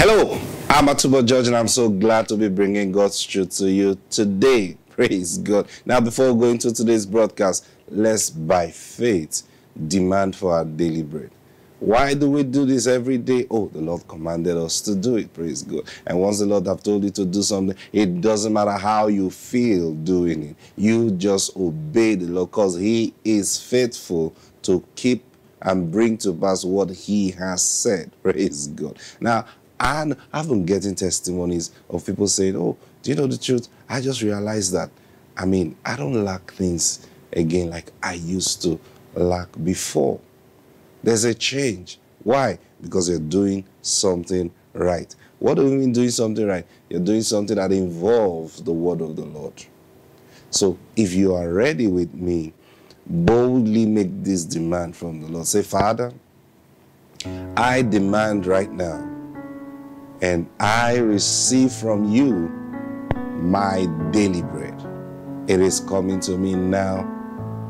Hello, I'm Atubo George, and I'm so glad to be bringing God's truth to you today. Praise God. Now, before going to today's broadcast, let's by faith demand for our daily bread. Why do we do this every day? Oh, the Lord commanded us to do it. Praise God. And once the Lord have told you to do something, it doesn't matter how you feel doing it. You just obey the Lord because He is faithful to keep and bring to pass what He has said. Praise God. Now, and I've been getting testimonies of people saying, Oh, do you know the truth? I just realized that, I mean, I don't lack things again like I used to lack before. There's a change. Why? Because you're doing something right. What do we mean doing something right? You're doing something that involves the word of the Lord. So if you are ready with me, boldly make this demand from the Lord. Say, Father, I demand right now, and I receive from you my daily bread. It is coming to me now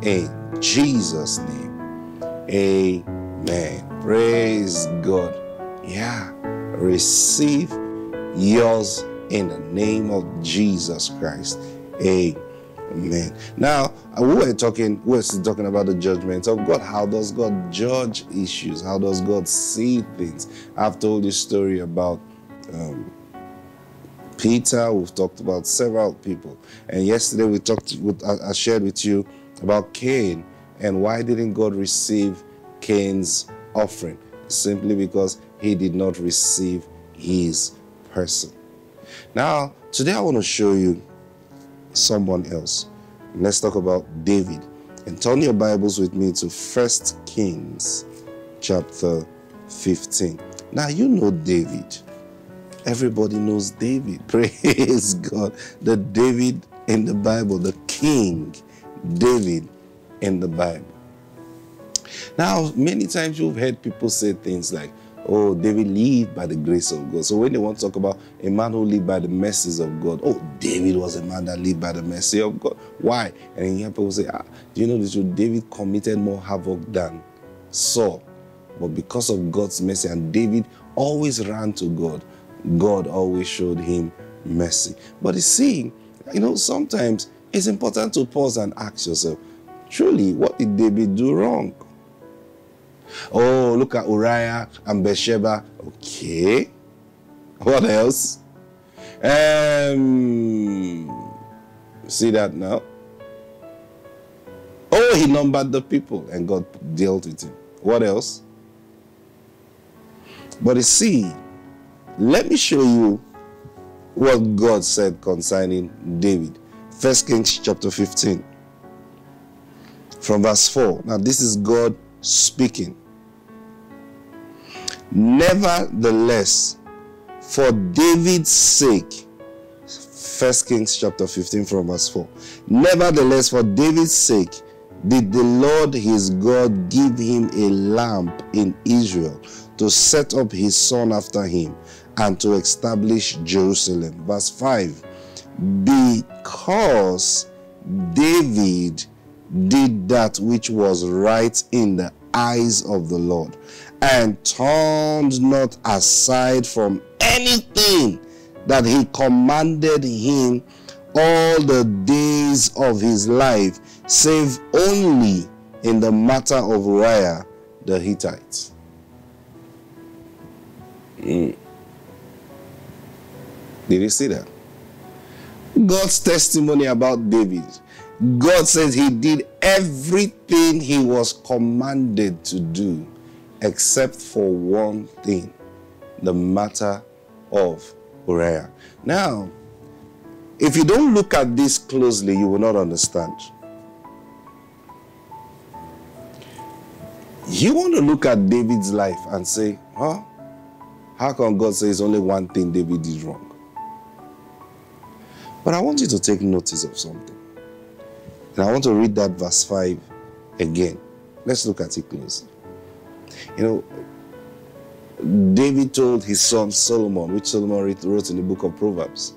in Jesus' name. Amen. Praise God. Yeah. Receive yours in the name of Jesus Christ. Amen. Now, uh, we were talking, we were talking about the judgment of God. How does God judge issues? How does God see things? I've told this story about um, Peter. We've talked about several people, and yesterday we talked. With, I, shared with you about Cain and why didn't God receive Cain's offering? Simply because he did not receive his person. Now, today I want to show you someone else. Let's talk about David. And turn your Bibles with me to First Kings chapter 15. Now, you know David. Everybody knows David. Praise God. The David in the Bible, the King David in the Bible. Now, many times you've heard people say things like, oh, David lived by the grace of God. So when they want to talk about a man who lived by the mercies of God, oh, David was a man that lived by the mercy of God. Why? And hear people say, ah, do you know this? You david committed more havoc than Saul. But because of God's mercy, and David always ran to God, God always showed him mercy. But you see, you know, sometimes it's important to pause and ask yourself, truly, what did David do wrong? Oh, look at Uriah and Bathsheba. Okay. What else? Um, see that now? Oh, he numbered the people and God dealt with him. What else? But you see, let me show you what God said concerning David. First Kings chapter 15 from verse 4. Now, this is God speaking. Nevertheless, for David's sake, First Kings chapter 15 from verse 4. Nevertheless, for David's sake, did the Lord his God give him a lamp in Israel to set up his son after him and to establish Jerusalem. Verse 5 Because David did that which was right in the eyes of the Lord and turned not aside from anything that he commanded him all the days of his life, save only in the matter of Uriah the Hittite. Mm. Did you see that? God's testimony about David. God says he did everything he was commanded to do except for one thing the matter of Uriah. Now, if you don't look at this closely, you will not understand. You want to look at David's life and say, huh? How come God says only one thing David did wrong? But I want you to take notice of something. And I want to read that verse 5 again. Let's look at it closely. You know, David told his son Solomon, which Solomon wrote in the book of Proverbs,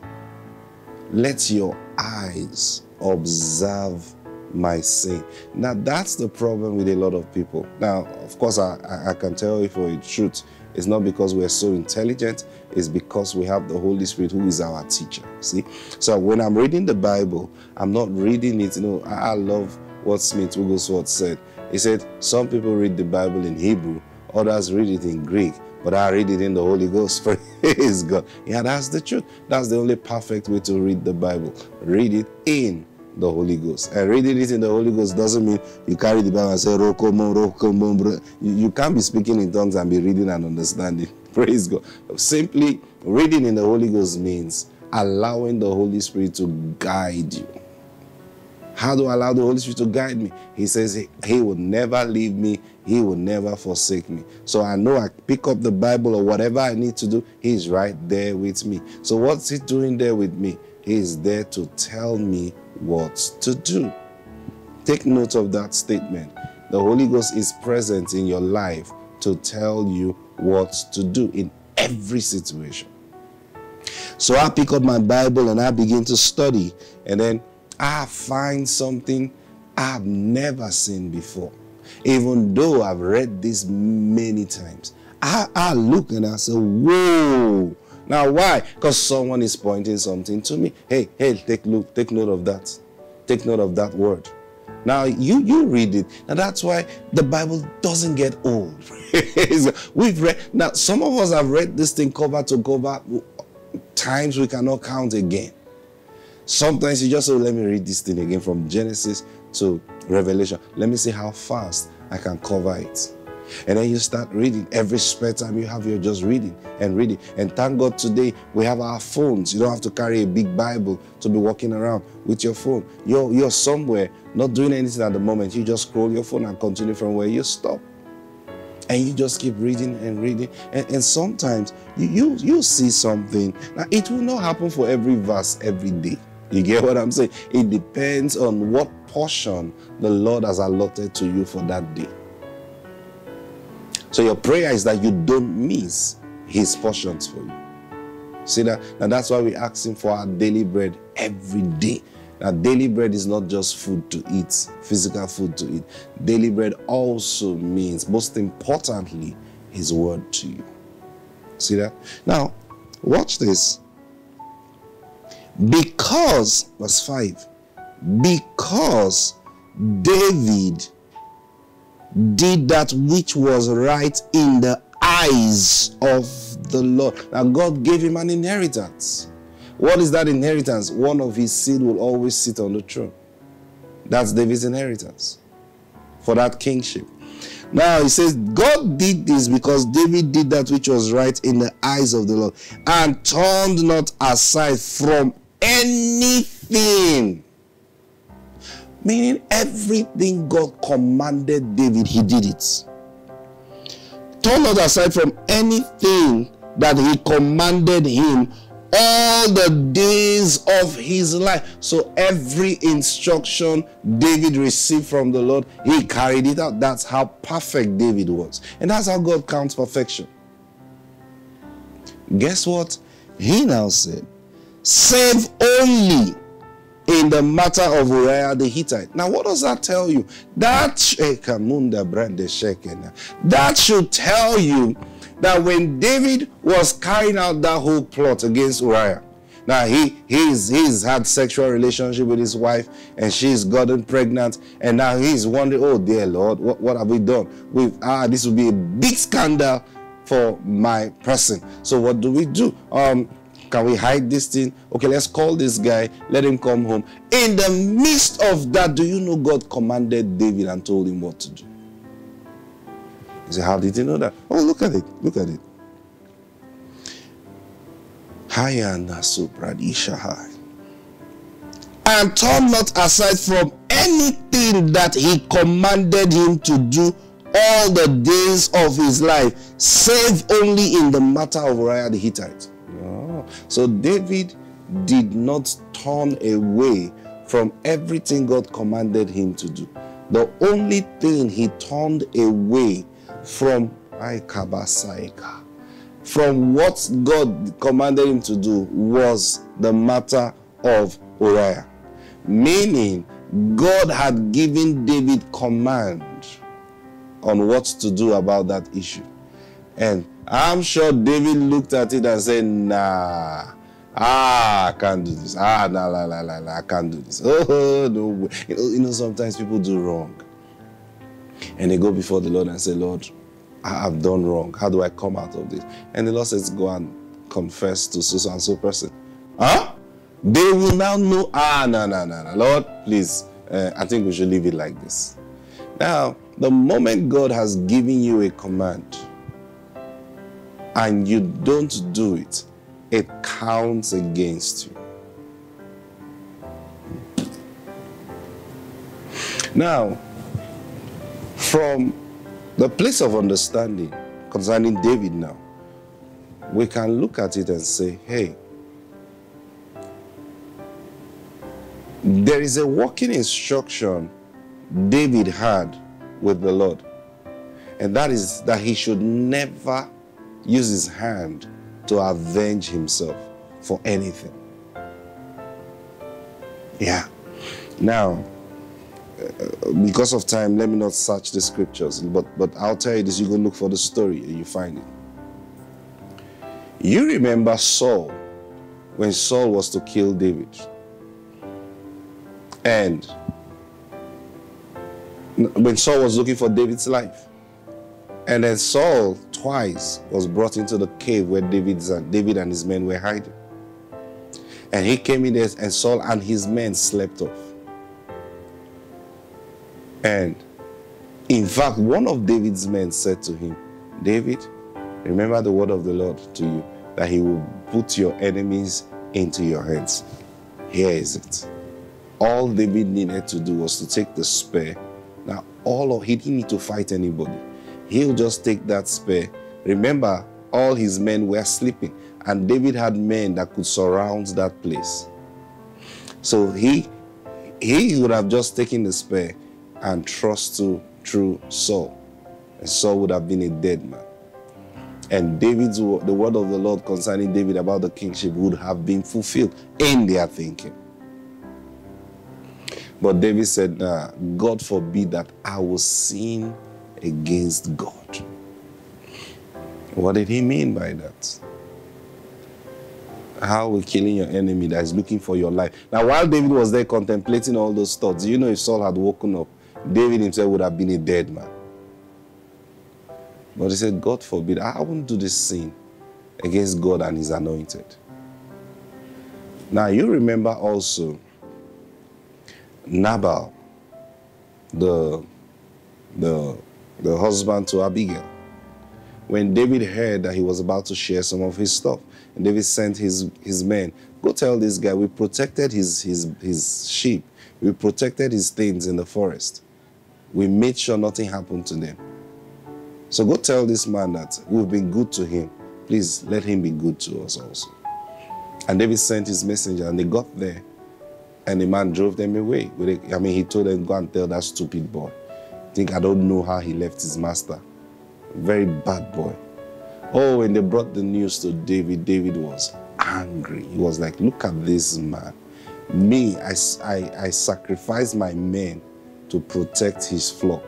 let your eyes observe my sin. Now, that's the problem with a lot of people. Now, of course, I, I, can tell you for a truth, it's not because we're so intelligent, it's because we have the Holy Spirit who is our teacher. See? So when I'm reading the Bible, I'm not reading it, you know, I, love what Smith Wigglesworth said. He said, Some people read the Bible in Hebrew, others read it in Greek, but I read it in the Holy Ghost. Praise God. Yeah, that's the truth. That's the only perfect way to read the Bible. Read it in the Holy Ghost. And reading it in the Holy Ghost doesn't mean you carry the Bible and say, Rokomo, Rokomo. You, you can't be speaking in tongues and be reading and understanding. Praise God. Simply reading in the Holy Ghost means allowing the Holy Spirit to guide you. How do I allow the Holy Spirit to guide me? He says he, he will never leave me. He will never forsake me. So I know I pick up the Bible or whatever I need to do. He's right there with me. So what's he doing there with me? He is there to tell me what to do. Take note of that statement. The Holy Ghost is present in your life to tell you what to do in every situation. So I pick up my Bible and I begin to study, and then I find something I've never seen before. Even though I've read this many times, I, I look and I say, Whoa, now, why? Because someone is pointing something to me. Hey, hey, take look, take note of that. Take note of that word. Now you you read it, and that's why the Bible doesn't get old. We've read now. Some of us have read this thing cover to cover times we cannot count again. Sometimes you just say, "Let me read this thing again from Genesis to Revelation. Let me see how fast I can cover it." And then you start reading. Every spare time you have, you're just reading and reading. And thank God today we have our phones. You don't have to carry a big Bible to be walking around with your phone. You're, you're somewhere, not doing anything at the moment. You just scroll your phone and continue from where you stop. And you just keep reading and reading. And, and sometimes you, you, you see something. Now, it will not happen for every verse every day. You get what I'm saying? It depends on what portion the Lord has allotted to you for that day. So your prayer is that you don't miss his portions for you. See that? Now that's why we ask him for our daily bread every day. Now, daily bread is not just food to eat, physical food to eat. Daily bread also means, most importantly, his word to you. See that? Now, watch this. Because, verse 5, because David did that which was right in the eyes of the Lord. And God gave him an inheritance. What is that inheritance? One of his seed will always sit on the throne. That's David's inheritance for that kingship. Now he says, God did this because David did that which was right in the eyes of the Lord and turned not aside from anything Meaning everything God commanded David, he did it. Turn not aside from anything that he commanded him all the days of his life. So every instruction David received from the Lord, he carried it out. That's how perfect David was. And that's how God counts perfection. Guess what? He now said, save only in the matter of Uriah the Hittite. Now, what does that tell you? That that should tell you that when David was carrying out that whole plot against Uriah, now he he's he's had sexual relationship with his wife and she's gotten pregnant and now he's wondering, oh dear Lord, what, what have we done? we ah this will be a big scandal for my person. So what do we do? Um can we hide this thing? Okay, let's call this guy, let him come home. In the midst of that, do you know God commanded David and told him what to do? He said, How did he know that? Oh, look at it. Look at it. And turn not aside from anything that he commanded him to do all the days of his life, save only in the matter of Uriah the Hittite. So David did not turn away from everything God commanded him to do. The only thing he turned away from from what God commanded him to do was the matter of Uriah. Meaning God had given David command on what to do about that issue. And I'm sure David looked at it and said, nah, ah, I can't do this. Ah, nah, la, la, la, la, I can't do this. Oh, no way. You know, you know, sometimes people do wrong. And they go before the Lord and say, Lord, I have done wrong. How do I come out of this? And the Lord says, go and confess to so and so person. Huh? They will now know, ah, no, no, no, no. Lord, please, uh, I think we should leave it like this. Now, the moment God has given you a command and you don't do it, it counts against you. Now, from the place of understanding concerning David now, we can look at it and say, hey, there is a working instruction David had with the Lord. And that is that he should never use his hand to avenge himself for anything. Yeah. Now, uh, because of time, let me not search the scriptures, but, but I'll tell you this you go look for the story and you find it. You remember Saul when Saul was to kill David. And when Saul was looking for David's life. And then Saul twice was brought into the cave where David's, David and his men were hiding. And he came in there and Saul and his men slept off. And in fact, one of David's men said to him, David, remember the word of the Lord to you, that he will put your enemies into your hands. Here is it. All David needed to do was to take the spear. Now, all of he didn't need to fight anybody. He'll just take that spear. Remember, all his men were sleeping, and David had men that could surround that place. So he he would have just taken the spear and thrust to through Saul. And Saul would have been a dead man. And David's the word of the Lord concerning David about the kingship would have been fulfilled in their thinking. But David said, nah, God forbid that I will sin against God. What did he mean by that? How are we killing your enemy that is looking for your life. Now, while David was there contemplating all those thoughts, you know if Saul had woken up, David himself would have been a dead man. But he said, God forbid, I won't do this sin against God and his anointed. Now, you remember also Nabal, the, the, the husband to Abigail. When David heard that he was about to share some of his stuff, and David sent his, his men, go tell this guy, we protected his, his, his sheep, we protected his things in the forest. We made sure nothing happened to them. So go tell this man that we've been good to him. Please let him be good to us also. And David sent his messenger, and they got there. And the man drove them away. I mean, he told them, go and tell that stupid boy. Think I don't know how he left his master. Very bad boy. Oh, when they brought the news to David, David was angry. He was like, look at this man. Me, I, I, I sacrificed my men to protect his flock.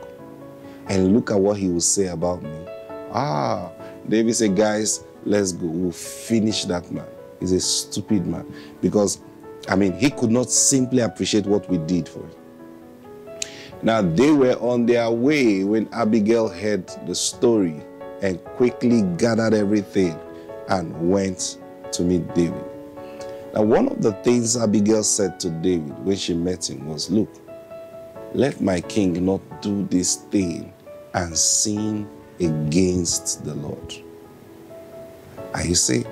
And look at what he will say about me. Ah, David said, guys, let's go. We'll finish that man. He's a stupid man. Because, I mean, he could not simply appreciate what we did for him. Now, they were on their way when Abigail heard the story and quickly gathered everything and went to meet David. Now, one of the things Abigail said to David when she met him was, Look, let my king not do this thing and sin against the Lord. Are you see?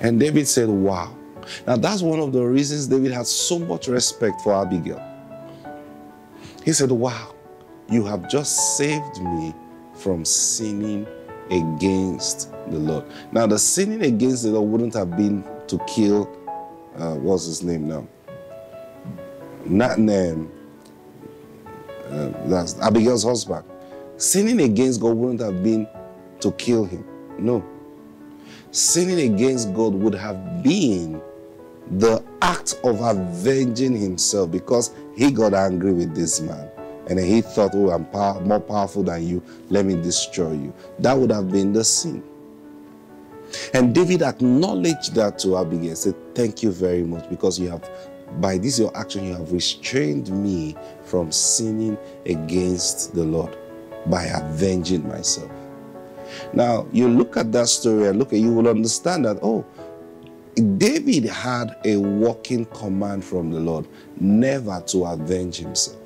And David said, Wow. Now that's one of the reasons David had so much respect for Abigail. He said, Wow, you have just saved me from sinning against the Lord. Now, the sinning against the Lord wouldn't have been to kill, uh, what's his name now? not name, uh, that's Abigail's husband. Sinning against God wouldn't have been to kill him. No. Sinning against God would have been the act of avenging himself because he got angry with this man. And he thought, oh, I'm power, more powerful than you. Let me destroy you. That would have been the sin. And David acknowledged that to Abigail. Said, Thank you very much because you have, by this your action, you have restrained me from sinning against the Lord by avenging myself. Now, you look at that story and look at you will understand that, oh, David had a working command from the Lord never to avenge himself.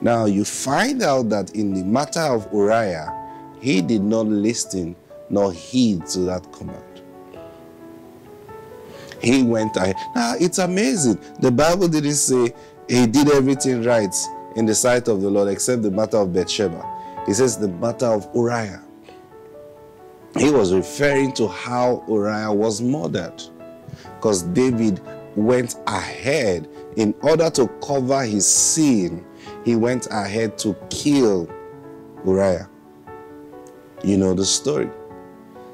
Now, you find out that in the matter of Uriah, he did not listen nor heed to that command. He went ahead. Now, it's amazing. The Bible didn't say he did everything right in the sight of the Lord except the matter of Bathsheba. He says the matter of Uriah. He was referring to how Uriah was murdered because David went ahead in order to cover his sin. He went ahead to kill Uriah. You know the story.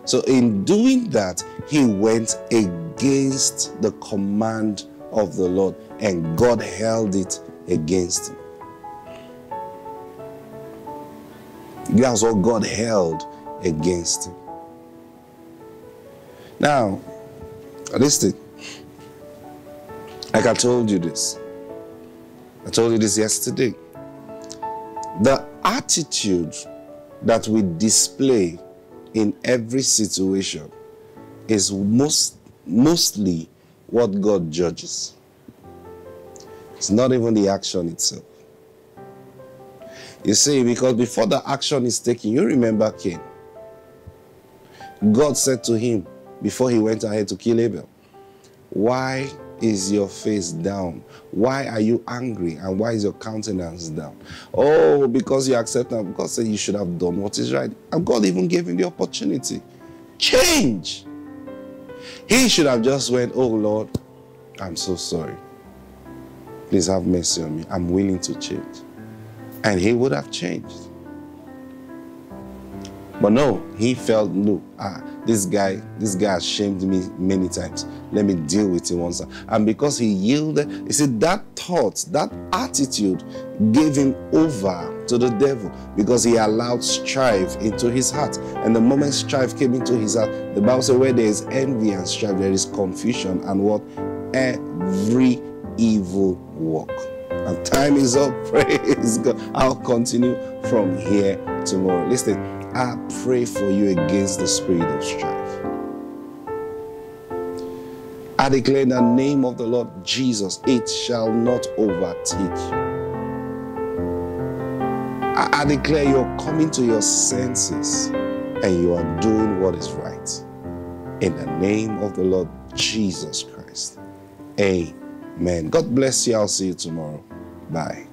So, in doing that, he went against the command of the Lord, and God held it against him. That's what God held against him. Now, listen. Like I told you this. I told you this yesterday. The attitude that we display in every situation is most mostly what God judges. It's not even the action itself. You see, because before the action is taken, you remember Cain. God said to him before he went ahead to kill Abel, Why is your face down? Why are you angry? And why is your countenance down? Oh, because you accept that God said you should have done what is right. And God even gave him the opportunity. Change. He should have just went, oh Lord, I'm so sorry. Please have mercy on me. I'm willing to change. And he would have changed. But no, he felt, no, ah, this guy, this guy shamed me many times. Let me deal with him once. And because he yielded, you see, that thought, that attitude gave him over to the devil because he allowed strife into his heart. And the moment strife came into his heart, the Bible says, where there is envy and strife, there is confusion and what? Every evil work. And time is up. Praise God. I'll continue from here tomorrow. Listen. I pray for you against the spirit of strife. I declare in the name of the Lord Jesus, it shall not overtake you. I, I declare you're coming to your senses and you are doing what is right. In the name of the Lord Jesus Christ. Amen. God bless you. I'll see you tomorrow. Bye.